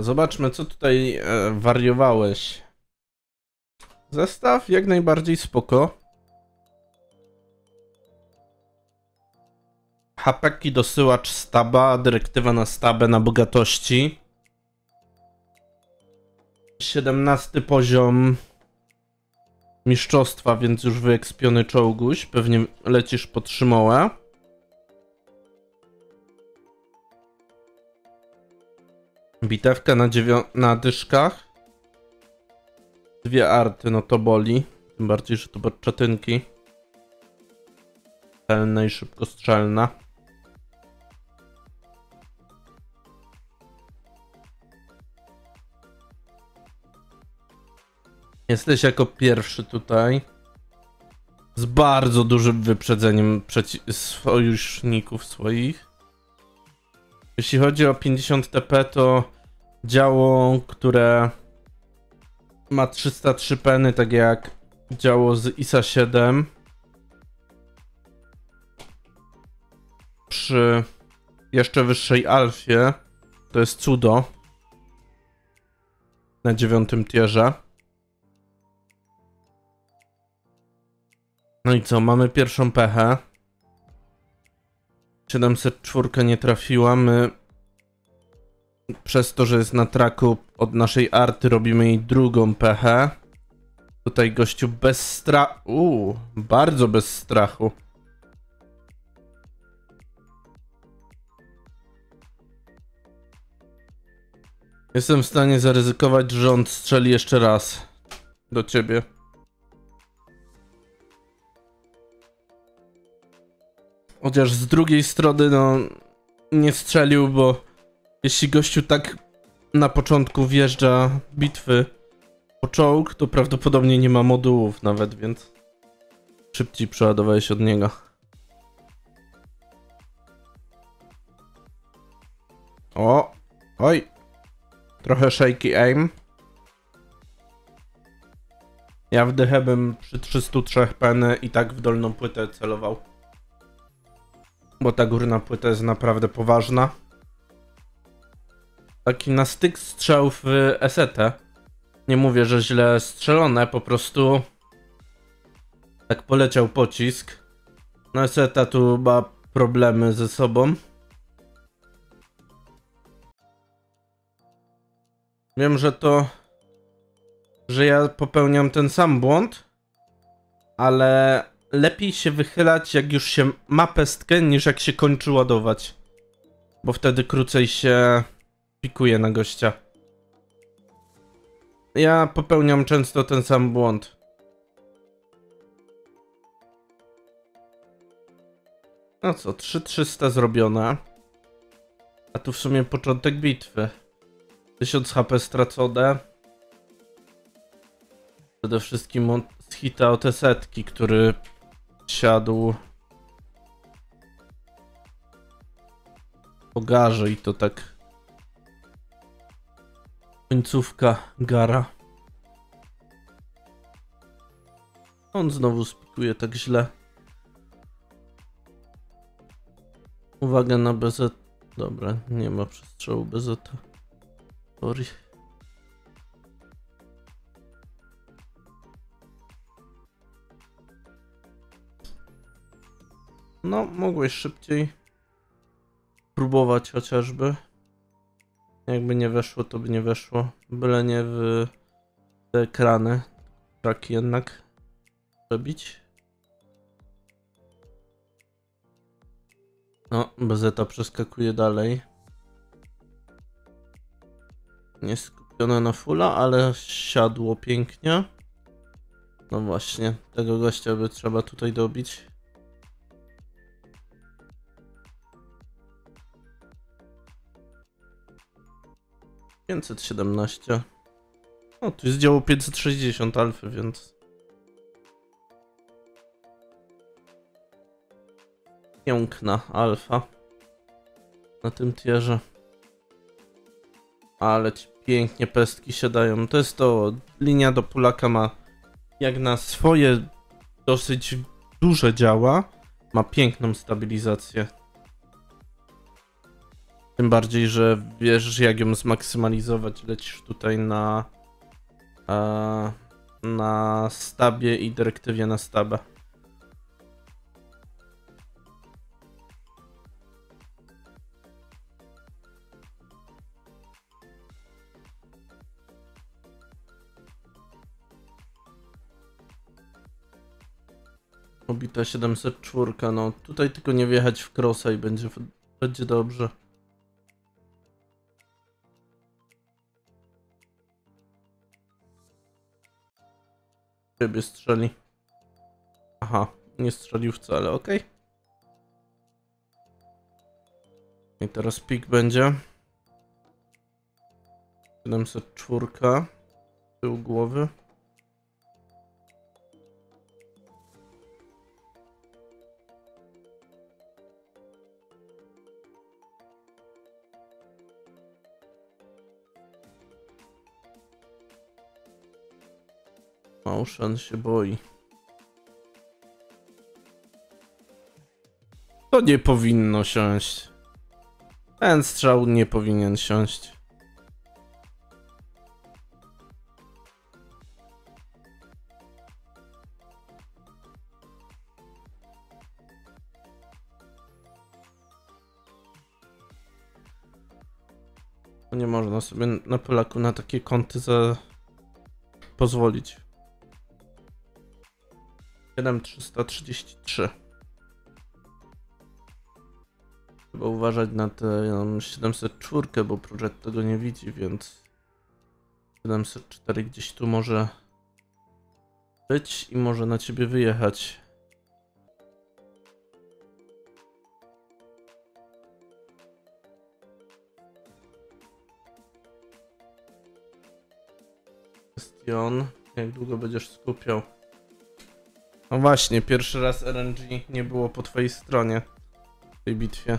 Zobaczmy, co tutaj e, wariowałeś. Zestaw jak najbardziej spoko. Hapeki dosyłacz staba, dyrektywa na stabę na bogatości. 17 poziom mistrzostwa, więc już wyekspiony czołguś. Pewnie lecisz pod Szymołę. Bitewka na, na dyszkach. Dwie arty, no to boli. Tym bardziej, że to bodczatynki. Celna i szybkostrzelna. Jesteś jako pierwszy tutaj. Z bardzo dużym wyprzedzeniem sojuszników swoich. Jeśli chodzi o 50 TP, to działo, które ma 303 peny, tak jak działo z ISA 7. Przy jeszcze wyższej alfie to jest cudo na dziewiątym tierze. No i co, mamy pierwszą pechę. 704 nie trafiła, my przez to, że jest na traku od naszej arty robimy jej drugą pechę. Tutaj gościu bez strachu, bardzo bez strachu. Jestem w stanie zaryzykować, że on strzeli jeszcze raz do ciebie. Chociaż z drugiej strony, no, nie strzelił, bo jeśli gościu tak na początku wjeżdża bitwy po czołg, to prawdopodobnie nie ma modułów nawet, więc szybciej przeładowałeś od niego. O, oj, trochę shaky aim. Ja w bym przy 303 peny i tak w dolną płytę celował. Bo ta górna płyta jest naprawdę poważna. Taki na styk strzał w esetę. Nie mówię, że źle strzelone, po prostu tak poleciał pocisk. No eseta tu ma problemy ze sobą. Wiem, że to, że ja popełniam ten sam błąd, ale lepiej się wychylać, jak już się ma pestkę, niż jak się kończy ładować. Bo wtedy krócej się pikuje na gościa. Ja popełniam często ten sam błąd. No co, 3300 zrobione. A tu w sumie początek bitwy. 1000 HP stracone. Przede wszystkim z hita o te setki, który siadł po garze i to tak końcówka gara. On znowu spikuje tak źle. Uwaga na BZ. Dobra, nie ma przestrzału BZ. Sorry. No, mogłeś szybciej próbować chociażby. Jakby nie weszło, to by nie weszło. Byle nie w te ekrany. Tak jednak przebić. No, bezeta przeskakuje dalej. Nie skupione na fulla, ale siadło pięknie. No właśnie, tego gościa by trzeba tutaj dobić. Pięćset siedemnaście. O, tu jest działo 560 alfy, więc... Piękna alfa. Na tym tierze. Ale ci pięknie pestki się dają. To jest to, linia do Pulaka ma jak na swoje dosyć duże działa, ma piękną stabilizację. Tym bardziej, że wiesz jak ją zmaksymalizować. Lecisz tutaj na e, na stabie i dyrektywie na stabę. Obita 704, no tutaj tylko nie wjechać w crossa i będzie, będzie dobrze. Ciebie strzeli. Aha, nie strzelił wcale, ok. I teraz pik będzie. 704. Tył głowy. Motion się boi. To nie powinno siąść. Ten strzał nie powinien siąść. Nie można sobie na Polaku na takie kąty za... pozwolić. 7333. Trzeba uważać na tę 704, bo projekt tego nie widzi, więc 704 gdzieś tu może być i może na ciebie wyjechać. Question, jak długo będziesz skupiał? No właśnie, pierwszy raz RNG nie było po twojej stronie w tej bitwie.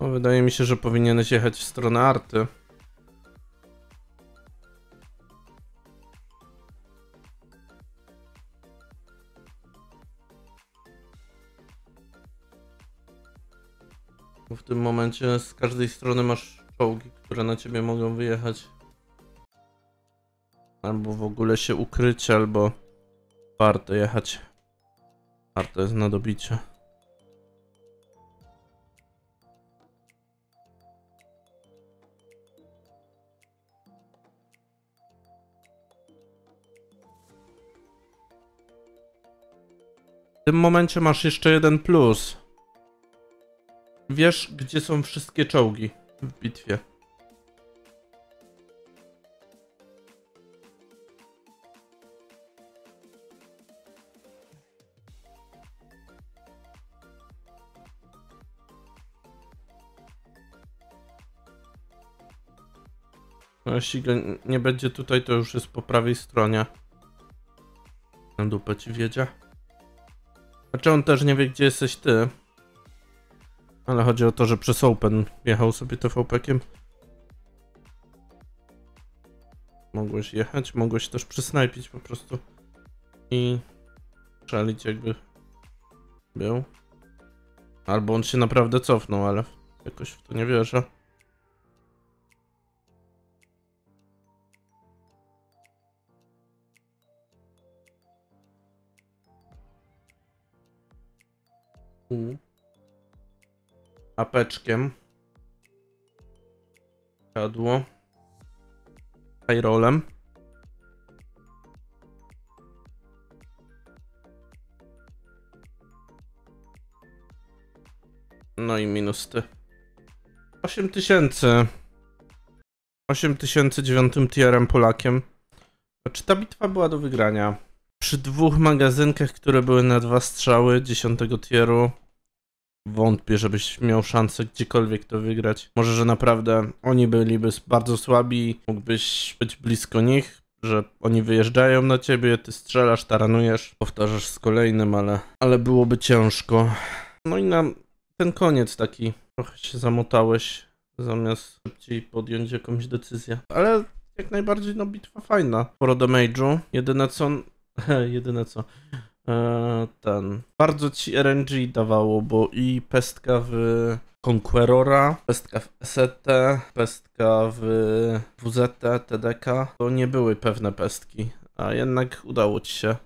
No, wydaje mi się, że powinieneś jechać w stronę arty. Tym momencie z każdej strony masz czołgi, które na ciebie mogą wyjechać. Albo w ogóle się ukryć, albo warto jechać. Warto jest na dobicie. W tym momencie masz jeszcze jeden plus. Wiesz, gdzie są wszystkie czołgi w bitwie. No, jeśli go nie będzie tutaj, to już jest po prawej stronie. Na dupę ci wiedzie. Znaczy on też nie wie, gdzie jesteś ty. Ale chodzi o to, że przez Open jechał sobie TVP-kiem. Mogłeś jechać, mogłeś też przysnajpić po prostu. I szalić jakby był. Albo on się naprawdę cofnął, ale jakoś w to nie wierzę. U. Apeczkiem. Siadło. Highrollem. No i minus ty. 8000. 8000 dziewiątym tierem Polakiem. Czy ta bitwa była do wygrania? Przy dwóch magazynkach, które były na dwa strzały 10 tieru, wątpię, żebyś miał szansę gdziekolwiek to wygrać. Może, że naprawdę oni byliby bardzo słabi, mógłbyś być blisko nich, że oni wyjeżdżają na ciebie, ty strzelasz, taranujesz, powtarzasz z kolejnym, ale, ale byłoby ciężko. No i na ten koniec taki, trochę się zamotałeś, zamiast szybciej podjąć jakąś decyzję. Ale jak najbardziej no bitwa fajna. Sporo damage'u. Jedyne co... Jedyne co... E, ten... Bardzo ci RNG dawało, bo i pestka w Conquerora, pestka w SET, pestka w WZT, TDK, to nie były pewne pestki, a jednak udało ci się.